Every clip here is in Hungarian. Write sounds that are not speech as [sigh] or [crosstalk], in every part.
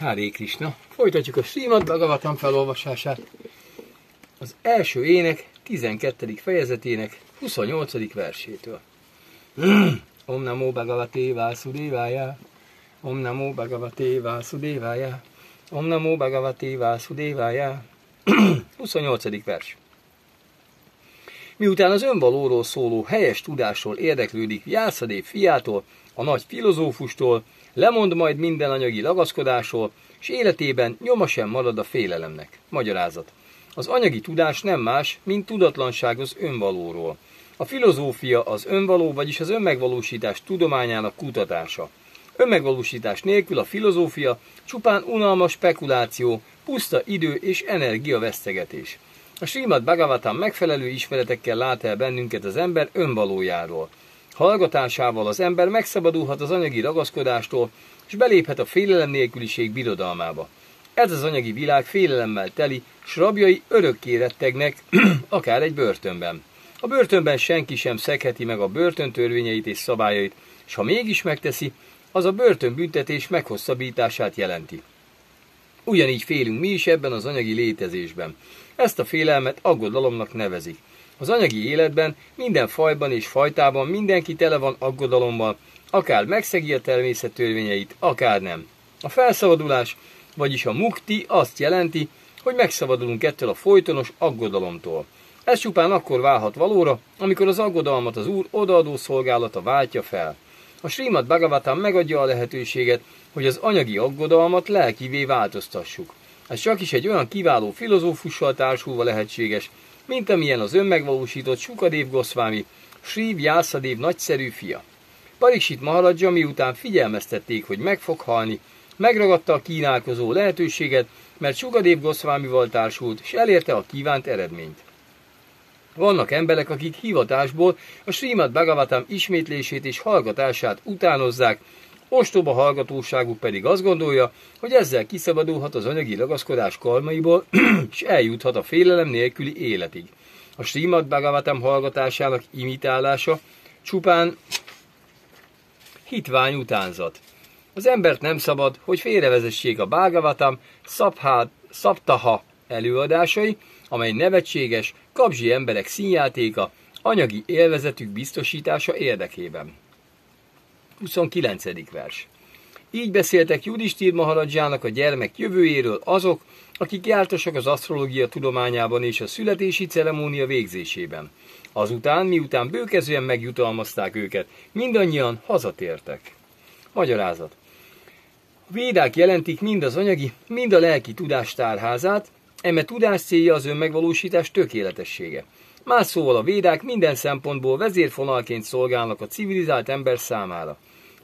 Háré Krishna. Folytatjuk a Srimad Bhagavatam felolvasását. Az első ének 12. fejezetének 28. versétől. [clears throat] Om Namo Bhagavate Vásudevaya. Om Namo Bhagavate Vásudevaya. Om Namo Bhagavate Vásudevaya. [clears throat] 28. vers. Miután az önvalóról szóló helyes tudásról érdeklődik Jászadév fiától, a nagy filozófustól, lemond majd minden anyagi ragaszkodásról, és életében nyoma sem marad a félelemnek. Magyarázat. Az anyagi tudás nem más, mint tudatlanság az önvalóról. A filozófia az önvaló, vagyis az önmegvalósítás tudományának kutatása. Önmegvalósítás nélkül a filozófia csupán unalmas spekuláció, puszta idő és energia vesztegetés. A Srimad Bhagavatam megfelelő ismeretekkel lát el bennünket az ember önvalójáról. Hallgatásával az ember megszabadulhat az anyagi ragaszkodástól, és beléphet a félelem nélküliség birodalmába. Ez az anyagi világ félelemmel teli, s rabjai örökké rettegnek, [clears throat] akár egy börtönben. A börtönben senki sem szekheti meg a börtön törvényeit és szabályait, és ha mégis megteszi, az a börtönbüntetés meghosszabbítását jelenti. Ugyanígy félünk mi is ebben az anyagi létezésben. Ezt a félelmet aggodalomnak nevezik. Az anyagi életben minden fajban és fajtában mindenki tele van aggodalommal, akár megszegi a természet törvényeit, akár nem. A felszabadulás, vagyis a mukti azt jelenti, hogy megszabadulunk ettől a folytonos aggodalomtól. Ez csupán akkor válhat valóra, amikor az aggodalmat az Úr odaadó szolgálata váltja fel. A Srimad Bhagavatam megadja a lehetőséget, hogy az anyagi aggodalmat lelkivé változtassuk. Ez csak is egy olyan kiváló filozófussal társulva lehetséges, mint amilyen az önmegvalósított Sukadév Goszvámi, Sri Vyászadév nagyszerű fia. Pariksit Maharadja miután figyelmeztették, hogy meg fog halni, megragadta a kínálkozó lehetőséget, mert Sukadév Goszvámival társult, és elérte a kívánt eredményt. Vannak emberek, akik hivatásból a Srimad Bhagavatam ismétlését és hallgatását utánozzák, ostoba hallgatóságuk pedig azt gondolja, hogy ezzel kiszabadulhat az anyagi ragaszkodás kalmaiból, [clears throat] és eljuthat a félelem nélküli életig. A Srimad Bhagavatam hallgatásának imitálása csupán hitvány utánzat. Az embert nem szabad, hogy félrevezessék a Bhagavatam szabhát, szabtaha előadásai, amely nevetséges, kapzsi emberek színjátéka, anyagi élvezetük biztosítása érdekében. 29. vers. Így beszéltek Judistír Maharadzsának a gyermek jövőjéről azok, akik jártasak az asztrológia tudományában és a születési ceremónia végzésében. Azután, miután bőkezően megjutalmazták őket, mindannyian hazatértek. Magyarázat. A védák jelentik mind az anyagi, mind a lelki tudás tárházát, eme tudás célja az önmegvalósítás tökéletessége. Más szóval a védák minden szempontból vezérfonalként szolgálnak a civilizált ember számára.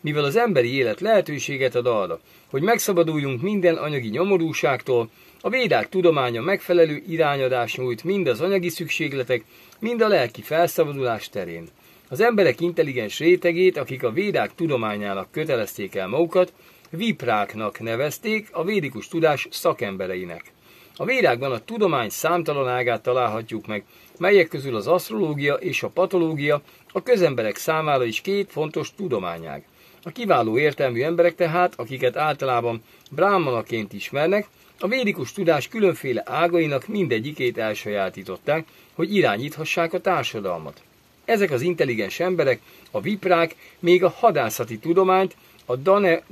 Mivel az emberi élet lehetőséget ad arra, hogy megszabaduljunk minden anyagi nyomorúságtól, a védák tudománya megfelelő irányadás nyújt mind az anyagi szükségletek, mind a lelki felszabadulás terén. Az emberek intelligens rétegét, akik a védák tudományának kötelezték el magukat, vipráknak nevezték, a védikus tudás szakembereinek. A védákban a tudomány számtalan ágát találhatjuk meg, melyek közül az asztrológia és a patológia a közemberek számára is két fontos tudományág. A kiváló értelmű emberek tehát, akiket általában brámanaként ismernek, a védikus tudás különféle ágainak mindegyikét elsajátították, hogy irányíthassák a társadalmat. Ezek az intelligens emberek, a viprák, még a hadászati tudományt, a Dane,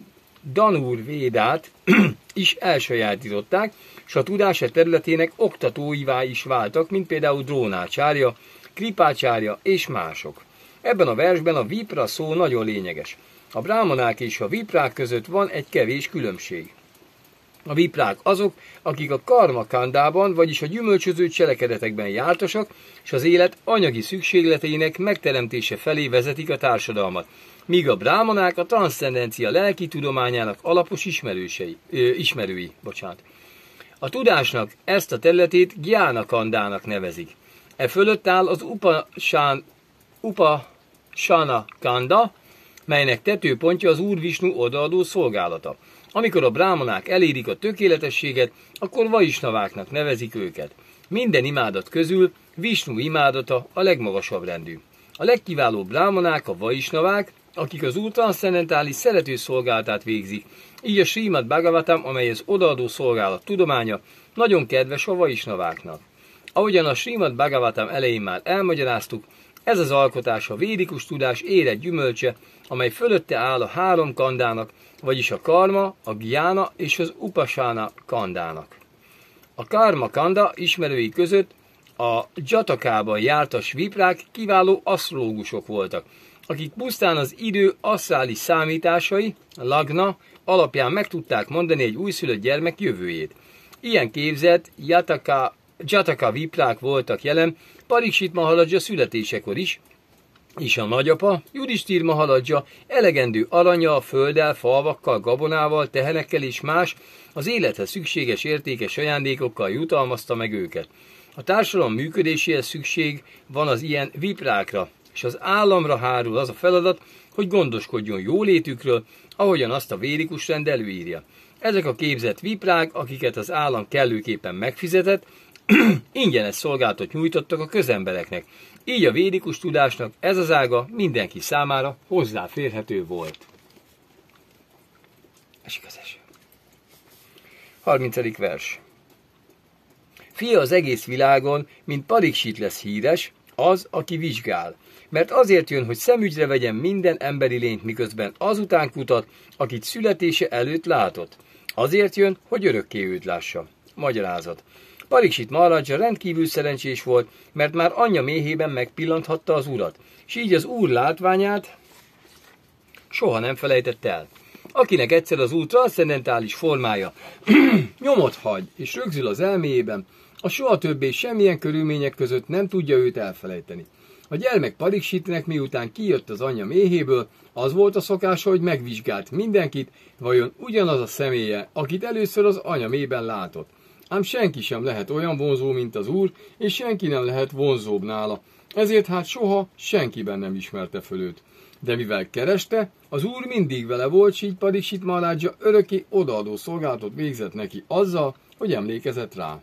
Danúr Védát [clears throat] is elsajátították, és a tudása területének oktatóivá is váltak, mint például Drónácsárja, Kripácsárja és mások. Ebben a versben a vipra szó nagyon lényeges. A brámanák és a viprák között van egy kevés különbség. A viprák azok, akik a karmakandában, vagyis a gyümölcsöző cselekedetekben jártasak, és az élet anyagi szükségleteinek megteremtése felé vezetik a társadalmat, míg a brámanák a transzcendencia lelki tudományának alapos ismerősei, ö, ismerői. Bocsánat. A tudásnak ezt a területét Gyána kandának nevezik. E fölött áll az Upasán, Upasana Kanda, melynek tetőpontja az Úr Visnu odaadó szolgálata. Amikor a brámanák elérik a tökéletességet, akkor vaisnaváknak nevezik őket. Minden imádat közül Visnu imádata a legmagasabb rendű. A legkiválóbb brámanák, a vaisnavák, akik az úr transzcendentális szerető szolgálatát végzik. Így a Srimad Bhagavatam, amely az odaadó szolgálat tudománya, nagyon kedves a vaisnaváknak. Ahogyan a Srimad Bhagavatam elején már elmagyaráztuk, ez az alkotás a védikus tudás érett gyümölcse, amely fölötte áll a három kandának, vagyis a karma, a gyána és az upasana kandának. A karma kanda ismerői között a Jatakában jártas viprák kiváló asztrológusok voltak, akik pusztán az idő asztrális számításai, lagna, alapján meg tudták mondani egy újszülött gyermek jövőjét. Ilyen képzett Jataka, Jataka viprák voltak jelen Pariksit Mahaladja születésekor is, és a nagyapa, Judistír Mahaladja elegendő aranya, földdel, falvakkal, gabonával, tehenekkel és más az élethez szükséges értékes ajándékokkal jutalmazta meg őket. A társadalom működéséhez szükség van az ilyen viprákra, és az államra hárul az a feladat, hogy gondoskodjon jólétükről, ahogyan azt a vérikus rend előírja. Ezek a képzett viprák, akiket az állam kellőképpen megfizetett, [clears throat] ingyenes szolgáltat nyújtottak a közembereknek. Így a védikus tudásnak ez az ága mindenki számára hozzáférhető volt. Esik az eső. 30. vers. Fia az egész világon, mint Pariksit lesz híres, az, aki vizsgál. Mert azért jön, hogy szemügyre vegyen minden emberi lényt, miközben azután kutat, akit születése előtt látott. Azért jön, hogy örökké őt lássa. Magyarázat. Pariksit Maharaja rendkívül szerencsés volt, mert már anyja méhében megpillanthatta az urat, és így az úr látványát soha nem felejtett el. Akinek egyszer az úr transzcendentális formája [clears throat] nyomot hagy és rögzül az elméjében, a soha többé semmilyen körülmények között nem tudja őt elfelejteni. A gyermek Pariksitnek miután kijött az anyja méhéből, az volt a szokása, hogy megvizsgált mindenkit, vajon ugyanaz a személye, akit először az anya mélyben látott. Ám senki sem lehet olyan vonzó, mint az úr, és senki nem lehet vonzóbb nála. Ezért hát soha senkiben nem ismerte föl őt. De mivel kereste, az úr mindig vele volt, így Pariksit Maharajja öröki odaadó szolgálatot végzett neki azzal, hogy emlékezett rá.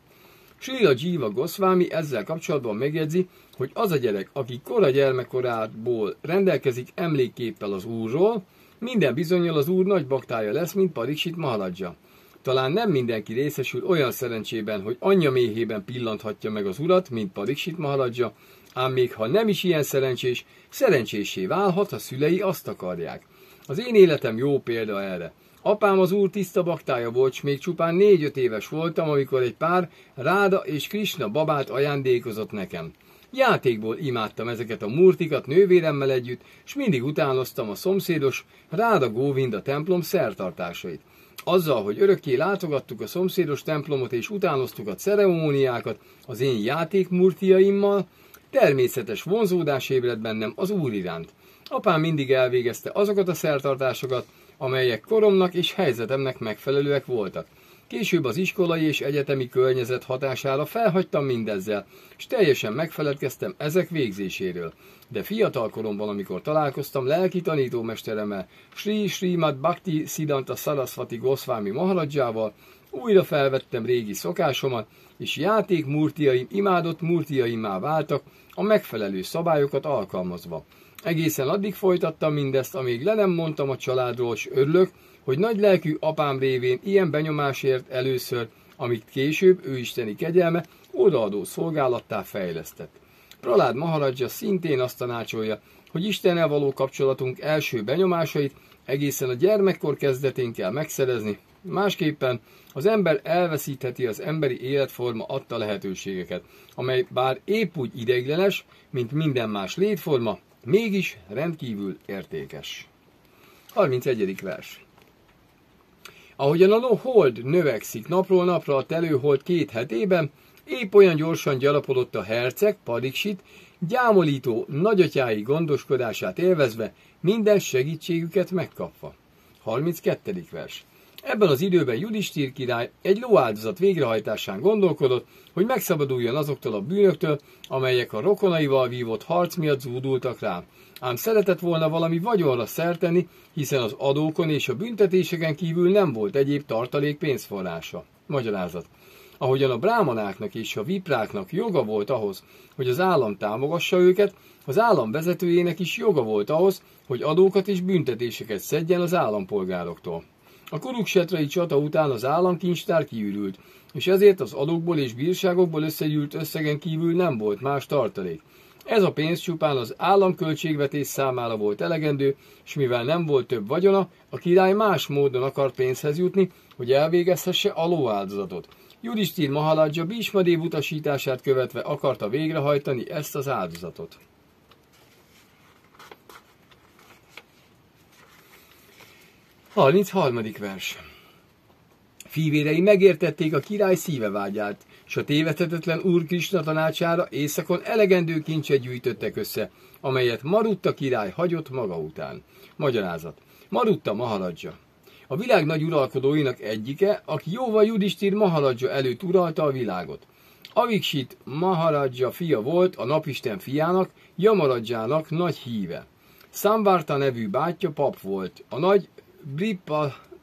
Srila Jiva Goswami ezzel kapcsolatban megjegyzi, hogy az a gyerek, aki kora gyermekkorából rendelkezik emlékképpel az úrról, minden bizonyal az úr nagy baktája lesz, mint Pariksit Maharadja. Talán nem mindenki részesül olyan szerencsében, hogy anyja méhében pillanthatja meg az urat, mint Pariksit Maharadja, ám még ha nem is ilyen szerencsés, szerencsésé válhat, ha szülei azt akarják. Az én életem jó példa erre. Apám az úr tiszta baktája volt, s még csupán négy-öt éves voltam, amikor egy pár Ráda és Krishna babát ajándékozott nekem. Játékból imádtam ezeket a murtikat nővéremmel együtt, és mindig utánoztam a szomszédos Ráda Góvinda templom szertartásait. Azzal, hogy örökké látogattuk a szomszédos templomot és utánoztuk a ceremóniákat az én játékmurtiaimmal, természetes vonzódás ébredt bennem az Úr iránt. Apám mindig elvégezte azokat a szertartásokat, amelyek koromnak és helyzetemnek megfelelőek voltak. Később az iskolai és egyetemi környezet hatására felhagytam mindezzel, és teljesen megfeledkeztem ezek végzéséről. De fiatal koromban, amikor találkoztam lelki tanítómesteremmel, Sri Srimad Bhakti Siddhanta Sarasvati Goswami Maharajjával, újra felvettem régi szokásomat, és játék murtiaim imádott murtiaimmá váltak, a megfelelő szabályokat alkalmazva. Egészen addig folytattam mindezt, amíg le nem mondtam a családról, és örülök, hogy nagy lelkű apám révén ilyen benyomásért először, amit később ő isteni kegyelme odaadó szolgálattá fejlesztett. Pralád Maharadja szintén azt tanácsolja, hogy Istennel való kapcsolatunk első benyomásait egészen a gyermekkor kezdetén kell megszerezni, másképpen az ember elveszítheti az emberi életforma adta lehetőségeket, amely bár épp úgy ideiglenes, mint minden más létforma, mégis rendkívül értékes. 31. vers. Ahogyan a hold növekszik napról napra a telőhold két hetében, épp olyan gyorsan gyalapodott a herceg, Padiksit, gyámolító nagyatyái gondoskodását élvezve, minden segítségüket megkapva. 32. vers. Ebben az időben Judistír király egy lóáldozat végrehajtásán gondolkodott, hogy megszabaduljon azoktól a bűnöktől, amelyek a rokonaival vívott harc miatt zúdultak rá. Ám szeretett volna valami vagyonra szerteni, hiszen az adókon és a büntetéseken kívül nem volt egyéb tartalék pénzforrása. Magyarázat. Ahogyan a brámanáknak és a vipráknak joga volt ahhoz, hogy az állam támogassa őket, az állam vezetőjének is joga volt ahhoz, hogy adókat és büntetéseket szedjen az állampolgároktól. A kuruksetrai csata után az államkincstár kiürült, és ezért az adókból és bírságokból összegyűlt összegen kívül nem volt más tartalék. Ez a pénz csupán az államköltségvetés számára volt elegendő, és mivel nem volt több vagyona, a király más módon akart pénzhez jutni, hogy elvégezhesse a lóáldozatot. Judistír Mahaladja Bísmadév utasítását követve akarta végrehajtani ezt az áldozatot. 33. vers. Fívérei megértették a király szíve vágyát, s a tévedhetetlen úr Krisna tanácsára éjszakon elegendő kincset gyűjtöttek össze, amelyet Marutta király hagyott maga után. Magyarázat. Marutta Mahaladja. A világ nagy uralkodóinak egyike, aki jóval Judistír Mahaladja előtt uralta a világot. Aviksit Maharadja fia volt a napisten fiának, Jamaradjának nagy híve. Szambárta nevű bátyja pap volt. A nagy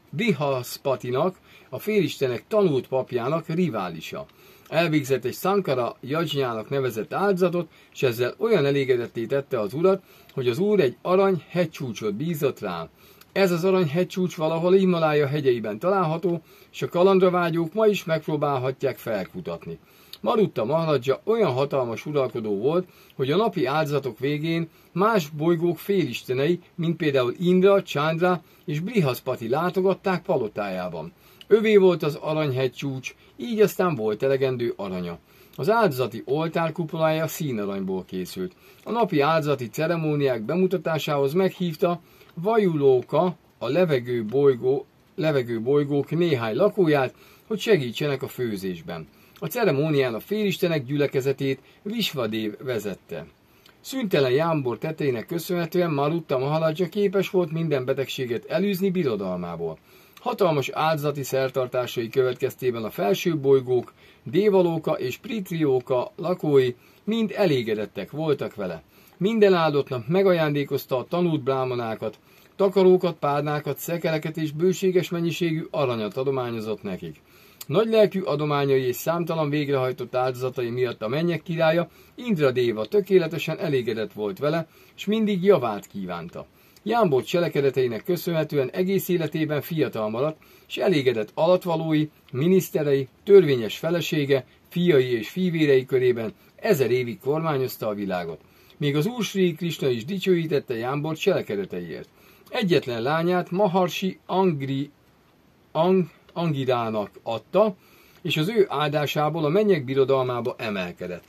Brihaspatinak, a félistenek tanult papjának riválisa. Elvégzett egy Sankara Jajnyának nevezett áldozatot, és ezzel olyan elégedetté tette az urat, hogy az úr egy arany hegycsúcsot bízott rá. Ez az arany hegycsúcs valahol Himalája hegyeiben található, és a kalandra vágyók ma is megpróbálhatják felkutatni. Marutta Maharadja olyan hatalmas uralkodó volt, hogy a napi áldozatok végén más bolygók félistenei, mint például Indra, Chandra és Brihaspati látogatták palotájában. Övé volt az aranyhegy csúcs, így aztán volt elegendő aranya. Az áldozati oltár kupolája színaranyból készült. A napi áldozati ceremóniák bemutatásához meghívta Vajulóka, a levegő, bolygó, levegő bolygók néhány lakóját, hogy segítsenek a főzésben. A ceremónián a félistenek gyülekezetét Visvadév vezette. Szüntelen jámbor tetejének köszönhetően Marutta Mahaladja képes volt minden betegséget elűzni birodalmából. Hatalmas áldozati szertartásai következtében a felső bolygók, Dévalóka és Pritrióka lakói mind elégedettek voltak vele. Minden áldott nap megajándékozta a tanult brámanákat, takarókat, párnákat, szekereket és bőséges mennyiségű aranyat adományozott nekik. Nagy lelkű adományai és számtalan végrehajtott áldozatai miatt a mennyek királya Indra Déva tökéletesen elégedett volt vele, és mindig javát kívánta. Jámbor cselekedeteinek köszönhetően egész életében fiatal maradt, és elégedett alatvalói, miniszterei, törvényes felesége, fiai és fivérei körében ezer évig kormányozta a világot. Még az Úr Sri Krishna is dicsőítette Jámbor cselekedeteiért. Egyetlen lányát Maharshi Angri, Ang, Angidának adta, és az ő áldásából a mennyek birodalmába emelkedett.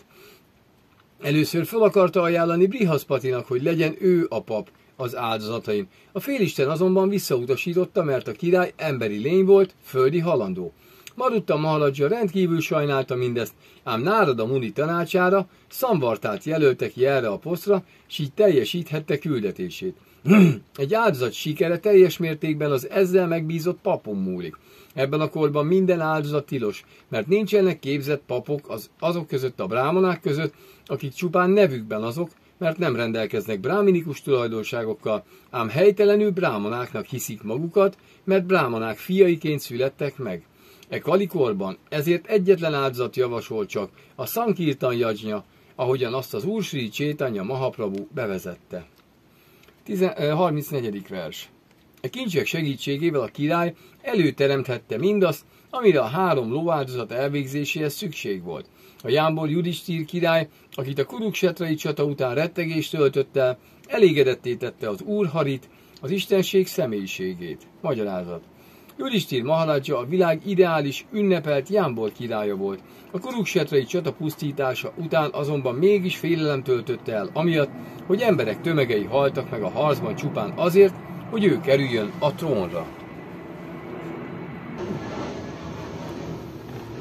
Először fel akarta ajánlani Brihaspatinak, hogy legyen ő a pap az áldozatain. A félisten azonban visszautasította, mert a király emberi lény volt, földi halandó. Marutta Mahaladja rendkívül sajnálta mindezt, ám Nárada Muni tanácsára Szamvartát jelölte ki erre a posztra, s így teljesíthette küldetését. [clears throat] Egy áldozat sikere teljes mértékben az ezzel megbízott papon múlik. Ebben a korban minden áldozat tilos, mert nincsenek képzett papok az, azok között a brámonák között, akik csupán nevükben azok, mert nem rendelkeznek bráminikus tulajdonságokkal, ám helytelenül brámonáknak hiszik magukat, mert brámonák fiaiként születtek meg. E kalikorban ezért egyetlen áldozat javasol csak, a Sankirtan Jajnya, ahogyan azt az Úr Sri Csétanya Mahaprabhu bevezette. 34. vers. A kincsek segítségével a király előteremthette mindazt, amire a három lóáldozat elvégzéséhez szükség volt. A Jámbor Judistír király, akit a Kuruksetrai csata után rettegést töltött el, elégedetté tette az úrharit, az istenség személyiségét. Magyarázat. Judistír Mahaladja a világ ideális, ünnepelt Jámbor királya volt. A Kuruksetrai csata pusztítása után azonban mégis félelem töltötte el, amiatt, hogy emberek tömegei haltak meg a harcban csupán azért, hogy ő kerüljön a trónra.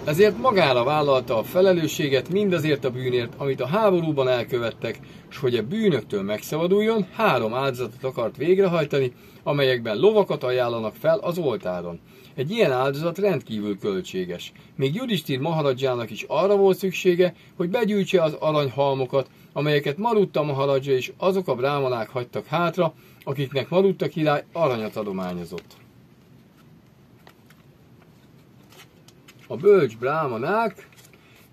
Ezért magára vállalta a felelősséget mindazért a bűnért, amit a háborúban elkövettek, és hogy a bűnöktől megszabaduljon, három áldozatot akart végrehajtani, amelyekben lovakat ajánlanak fel az oltáron. Egy ilyen áldozat rendkívül költséges. Még Judistír Maharadzsának is arra volt szüksége, hogy begyűjtse az aranyhalmokat, amelyeket Marutta Maharadzsa és azok a brámanák hagytak hátra, akiknek Marutta király aranyat adományozott. A bölcs brámanák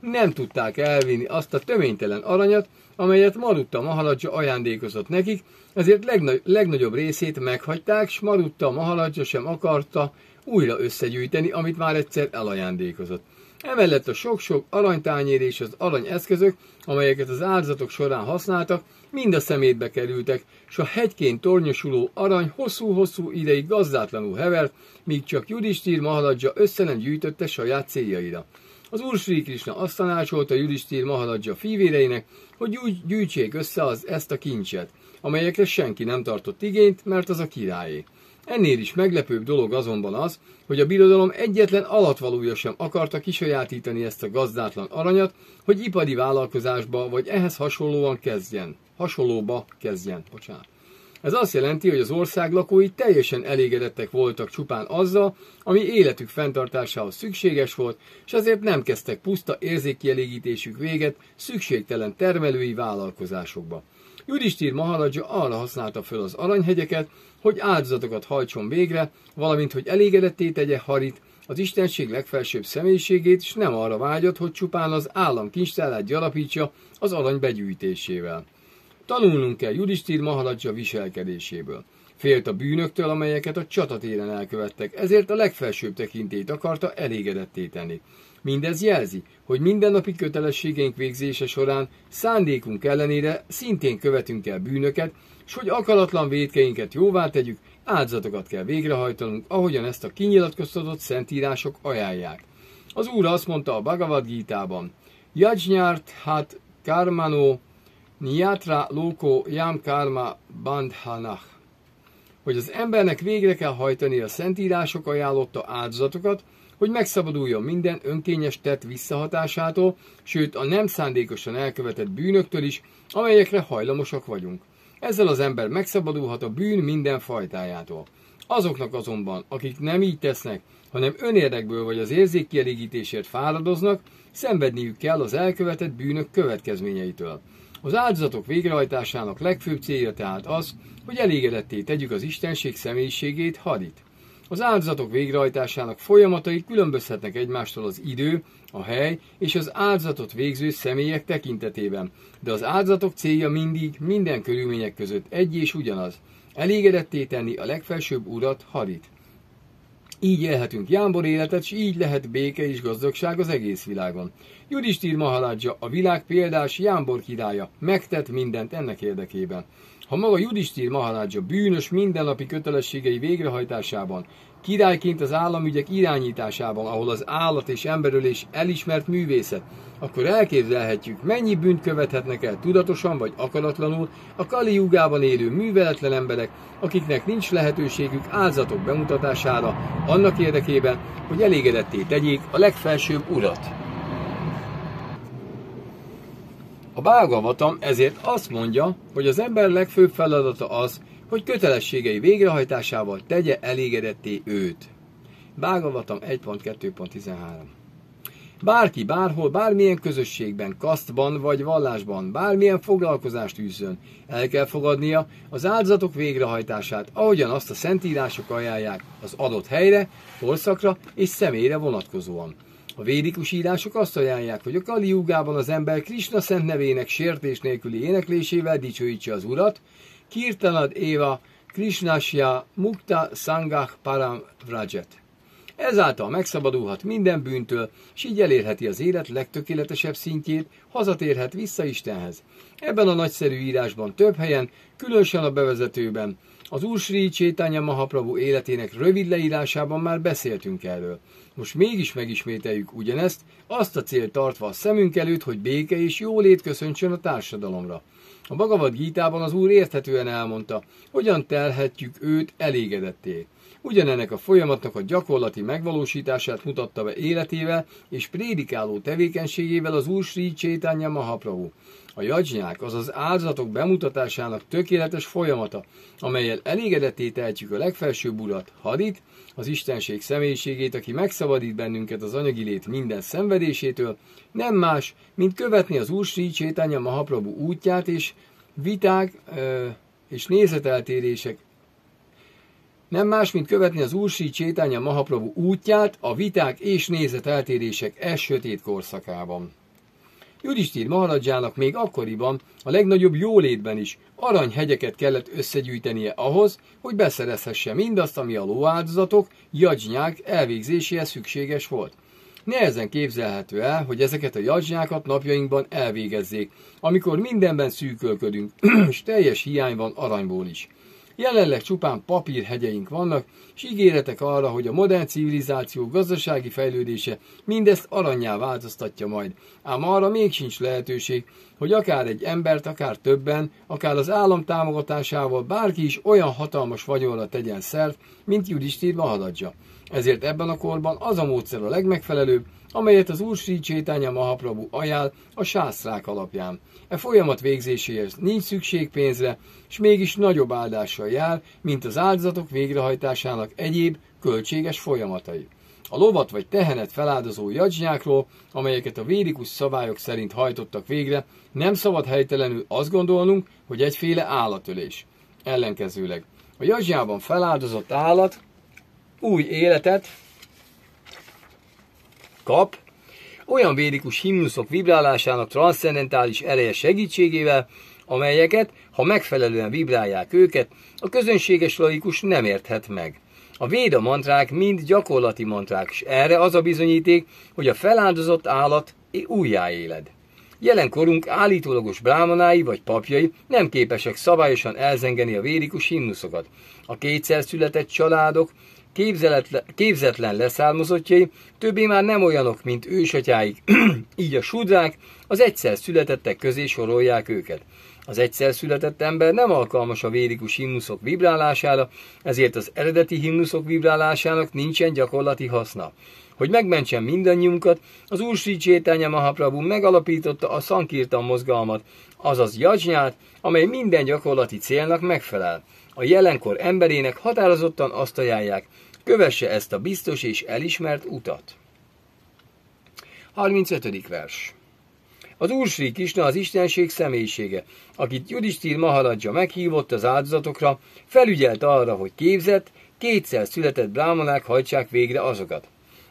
nem tudták elvinni azt a töménytelen aranyat, amelyet Marutta Mahaladja ajándékozott nekik, ezért legnagy, legnagyobb részét meghagyták, s Marutta Mahaladja sem akarta újra összegyűjteni, amit már egyszer elajándékozott. Emellett a sok-sok aranytányér és az aranyeszközök, amelyeket az áldozatok során használtak, mind a szemétbe kerültek, s a hegyként tornyosuló arany hosszú-hosszú ideig gazdátlanul hevert, míg csak Judistír Mahaladja össze nem gyűjtötte saját céljaira. Az Úr Sri Krishna azt tanácsolta Judistír Mahaladja fívéreinek, hogy gyűjtsék össze az ezt a kincset, amelyekre senki nem tartott igényt, mert az a királyé. Ennél is meglepőbb dolog azonban az, hogy a birodalom egyetlen alatvalója sem akarta kisajátítani ezt a gazdátlan aranyat, hogy ipari vállalkozásba vagy ehhez hasonlóan kezdjen. Hasonlóba kezdjen, bocsánat. Ez azt jelenti, hogy az ország lakói teljesen elégedettek voltak csupán azzal, ami életük fenntartásához szükséges volt, és ezért nem kezdtek puszta érzékkielégítésük véget szükségtelen termelői vállalkozásokba. Judistír Maharadja arra használta föl az aranyhegyeket, hogy áldozatokat hajtson végre, valamint hogy elégedetté tegye Harit, az Istenség legfelsőbb személyiségét, és nem arra vágyott, hogy csupán az állam kincstárát gyarapítsa az arany begyűjtésével. Tanulnunk kell Judistír Maharadja viselkedéséből. Félt a bűnöktől, amelyeket a csatatéren elkövettek, ezért a legfelsőbb tekintét akarta elégedetté tenni. Mindez jelzi, hogy mindennapi kötelességeink végzése során szándékunk ellenére szintén követünk el bűnöket, és hogy akaratlan védkeinket jóvá tegyük, áldozatokat kell végrehajtanunk, ahogyan ezt a kinyilatkoztatott szentírások ajánlják. Az Úr azt mondta a Bhagavad Gita-ban, Jajnyart hat karmano nyíatra loko yam karma bandhanach, hogy az embernek végre kell hajtani a szentírások ajánlotta áldozatokat, hogy megszabaduljon minden önkényes tett visszahatásától, sőt a nem szándékosan elkövetett bűnöktől is, amelyekre hajlamosak vagyunk. Ezzel az ember megszabadulhat a bűn minden fajtájától. Azoknak azonban, akik nem így tesznek, hanem önérdekből vagy az érzékkielégítésért fáradoznak, szenvedniük kell az elkövetett bűnök következményeitől. Az áldozatok végrehajtásának legfőbb célja tehát az, hogy elégedetté tegyük az Istenség személyiségét, hadit. Az áldozatok végrehajtásának folyamatai különbözhetnek egymástól az idő, a hely és az áldozatot végző személyek tekintetében, de az áldozatok célja mindig, minden körülmények között egy és ugyanaz, elégedetté tenni a legfelsőbb urat, hadit. Így élhetünk jámbor életet, és így lehet béke és gazdagság az egész világon. Judistír Mahaladja, a világ példás jámbor királya, megtett mindent ennek érdekében. Ha maga Judistír Mahaládzsa bűnös mindennapi kötelességei végrehajtásában, királyként az államügyek irányításában, ahol az állat és emberölés elismert művészet, akkor elképzelhetjük, mennyi bűnt követhetnek el tudatosan vagy akaratlanul a Kali jugában élő műveletlen emberek, akiknek nincs lehetőségük áldozatok bemutatására, annak érdekében, hogy elégedetté tegyék a legfelsőbb urat. A Bágavatam ezért azt mondja, hogy az ember legfőbb feladata az, hogy kötelességei végrehajtásával tegye elégedetté őt. Bágavatam 1.2.13 Bárki bárhol, bármilyen közösségben, kasztban vagy vallásban, bármilyen foglalkozást űzzön, el kell fogadnia az áldozatok végrehajtását, ahogyan azt a szentírások ajánlják az adott helyre, korszakra és személyre vonatkozóan. A védikus írások azt ajánlják, hogy a Kali az ember Krishna szent nevének sértés nélküli éneklésével dicsőítse az Urat, Kirtanad Éva Krishnasya Mukta Sangah Param Vrajet. Ezáltal megszabadulhat minden bűntől, és így elérheti az élet legtökéletesebb szintjét, hazatérhet vissza Istenhez. Ebben a nagyszerű írásban több helyen, különösen a bevezetőben, az Úr Sri Csétánya Mahaprabhu életének rövid leírásában már beszéltünk erről. Most mégis megismételjük ugyanezt, azt a célt tartva a szemünk előtt, hogy béke és jólét köszöntsön a társadalomra. A Bhagavad Gítában az Úr érthetően elmondta, hogyan telhetjük őt elégedetté. Ugyanennek a folyamatnak a gyakorlati megvalósítását mutatta be életével és prédikáló tevékenységével az Úr Sri Csétánya Mahaprabhu. A jadzsnyák, azaz áldozatok bemutatásának tökéletes folyamata, amelyel elégedetté tehetjük a legfelsőbb urat, Hadit, az Istenség személyiségét, aki megszabadít bennünket az anyagi lét minden szenvedésétől, nem más, mint követni az Úr Sri Csétánya Mahaprabhu útját és viták és nézeteltérések Nem más, mint követni az Úrsi Csétánya Mahaprabhu útját a viták és nézeteltérések e sötét korszakában. Judistír Maharadzsának még akkoriban, a legnagyobb jólétben is aranyhegyeket kellett összegyűjtenie ahhoz, hogy beszerezhesse mindazt, ami a lóáldozatok, jadzsnyák elvégzéséhez szükséges volt. Nehezen képzelhető el, hogy ezeket a jadzsnyákat napjainkban elvégezzék, amikor mindenben szűkölködünk, [clears throat] és teljes hiány van aranyból is. Jelenleg csupán papírhegyeink vannak, és ígéretek arra, hogy a modern civilizáció gazdasági fejlődése mindezt aranyjá változtatja majd. Ám arra még sincs lehetőség, hogy akár egy embert, akár többen, akár az állam támogatásával bárki is olyan hatalmas vagyonra tegyen szert, mint Judistír Mahadadzsa. Ezért ebben a korban az a módszer a legmegfelelőbb, amelyet az Úr Sri Csétánya Mahaprabhu ajánl a sászrák alapján. E folyamat végzéséhez nincs szükség pénzre, és mégis nagyobb áldással jár, mint az áldozatok végrehajtásának egyéb költséges folyamatai. A lovat vagy tehenet feláldozó jadzsnyákról, amelyeket a védikus szabályok szerint hajtottak végre, nem szabad helytelenül azt gondolnunk, hogy egyféle állatölés. Ellenkezőleg, a jadzsnyában feláldozott állat új életet kap, olyan védikus himnuszok vibrálásának transzcendentális ereje segítségével, amelyeket, ha megfelelően vibrálják őket, a közönséges laikus nem érthet meg. A véda mantrák mind gyakorlati mantrák, és erre az a bizonyíték, hogy a feláldozott állat újjáéled. Jelenkorunk állítólagos brámanái vagy papjai nem képesek szabályosan elzengeni a védikus himnuszokat. A kétszer született családok képzetlen leszármazottjai többé már nem olyanok, mint ősatyáik, [clears throat] így a sudrák az egyszer születettek közé sorolják őket. Az egyszer született ember nem alkalmas a védikus himnuszok vibrálására, ezért az eredeti himnuszok vibrálásának nincsen gyakorlati haszna. Hogy megmentsen mindannyiunkat, az Úr Sri Csétánya Mahaprabhu megalapította a Sankirtan mozgalmat, azaz jadzsnyát, amely minden gyakorlati célnak megfelel. A jelenkor emberének határozottan azt ajánlják, Kövesse ezt a biztos és elismert utat. 35. vers. Az Úr Sri Krishna az Istenség személyisége, akit Judistír Maharadja meghívott az áldozatokra, felügyelt arra, hogy képzett, kétszer született brámanák hajtsák végre azokat.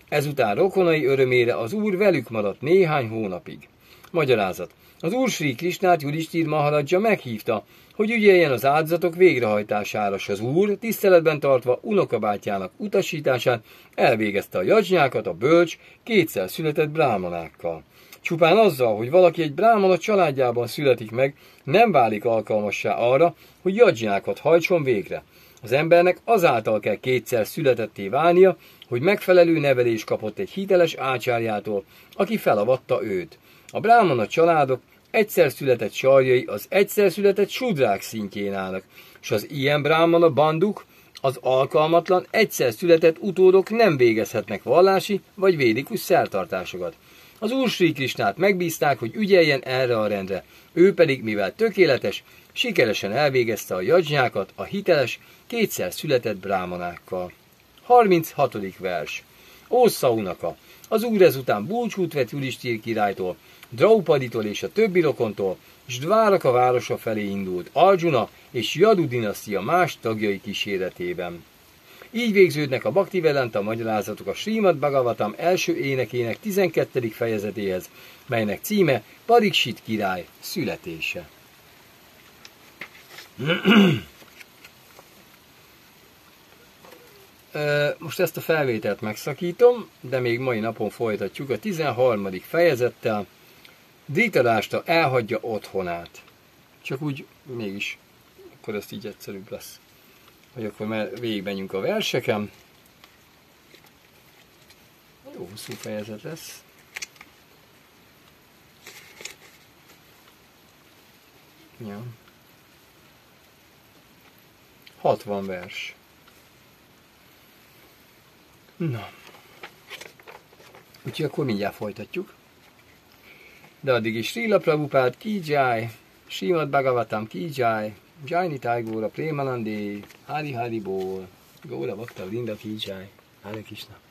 Ezután rokonai örömére az Úr velük maradt néhány hónapig. Magyarázat. Az Úr Sri Krishnát Judistír Maharadja meghívta, hogy ügyeljen az áldozatok végrehajtására, s az úr, tiszteletben tartva unokabátyjának utasítását, elvégezte a jadzsnyákat a bölcs, kétszer született brámanákkal. Csupán azzal, hogy valaki egy brámana családjában születik meg, nem válik alkalmassá arra, hogy jadzsnyákat hajtson végre. Az embernek azáltal kell kétszer születetté válnia, hogy megfelelő nevelés kapott egy hiteles ácsárjától, aki felavatta őt. A brámana családok egyszer született sarjai az egyszer született sudrák szintjén állnak, és az ilyen brámana banduk, az alkalmatlan, egyszer született utódok nem végezhetnek vallási vagy védikus szertartásokat. Az Úr Sri Krisnát megbízták, hogy ügyeljen erre a rendre, ő pedig, mivel tökéletes, sikeresen elvégezte a jadzsnyákat a hiteles, kétszer született brámanákkal. 36. vers Ó Szaunaka! Az úr ezután búcsút vett Julistír királytól, Draupaditól és a többi rokontól, és Dváraka városa felé indult Arjuna és Jadu dinasztia más tagjai kíséretében. Így végződnek a Bhakti Vedanta magyarázatok a Srimad Bhagavatam első énekének 12. fejezetéhez, melynek címe Pariksit király születése. Most ezt a felvételt megszakítom, de még mai napon folytatjuk a 13. fejezettel, Dítadásta elhagyja otthonát. Csak úgy mégis, akkor ezt így egyszerűbb lesz. Hogy akkor végigmenjünk a verseken. Jó hosszú fejezet lesz. Ja. 60 vers. Na. Úgyhogy akkor mindjárt folytatjuk de addig is Srila Prabhupád ki jai, Srimad Bhagavatam ki jai, Jai Tájgóra, Prémanandi, Hari Hari Ból, Góra Bakta Linda ki jai, Hare Krishna.